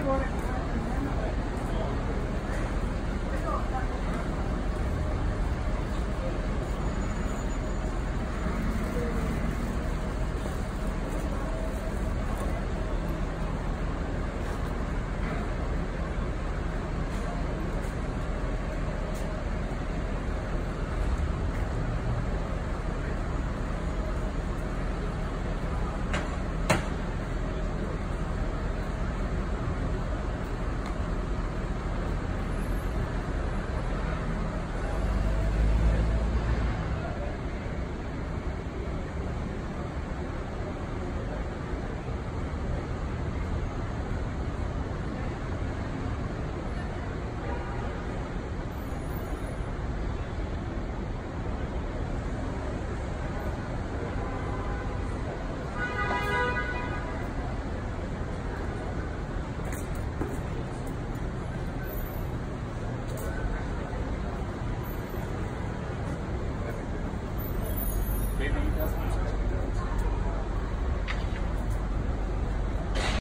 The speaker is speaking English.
Good morning. Doesn't respect